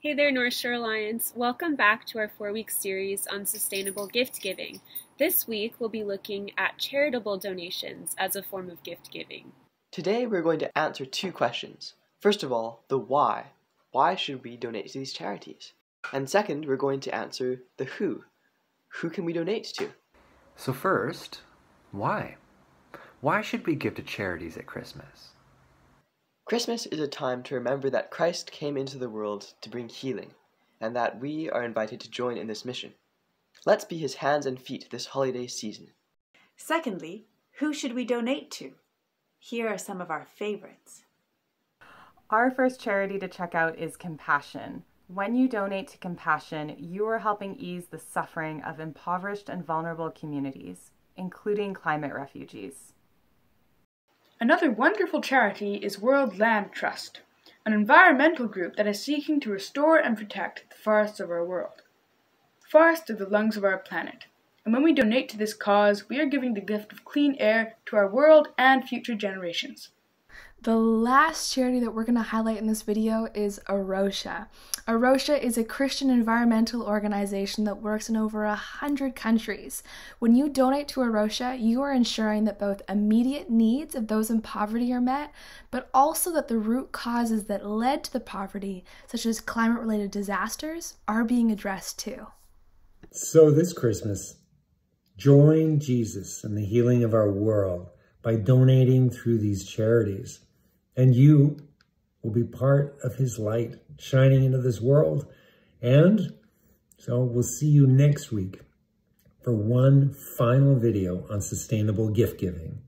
Hey there, North Shore Alliance. Welcome back to our four week series on sustainable gift giving. This week, we'll be looking at charitable donations as a form of gift giving. Today, we're going to answer two questions. First of all, the why. Why should we donate to these charities? And second, we're going to answer the who. Who can we donate to? So, first, why? Why should we give to charities at Christmas? Christmas is a time to remember that Christ came into the world to bring healing, and that we are invited to join in this mission. Let's be his hands and feet this holiday season. Secondly, who should we donate to? Here are some of our favorites. Our first charity to check out is Compassion. When you donate to Compassion, you are helping ease the suffering of impoverished and vulnerable communities, including climate refugees. Another wonderful charity is World Land Trust, an environmental group that is seeking to restore and protect the forests of our world. Forests are the lungs of our planet, and when we donate to this cause, we are giving the gift of clean air to our world and future generations. The last charity that we're going to highlight in this video is A Rocha. A Rocha is a Christian environmental organization that works in over a hundred countries. When you donate to A Rocha, you are ensuring that both immediate needs of those in poverty are met, but also that the root causes that led to the poverty, such as climate related disasters, are being addressed too. So this Christmas, join Jesus in the healing of our world by donating through these charities and you will be part of his light shining into this world. And so we'll see you next week for one final video on sustainable gift giving.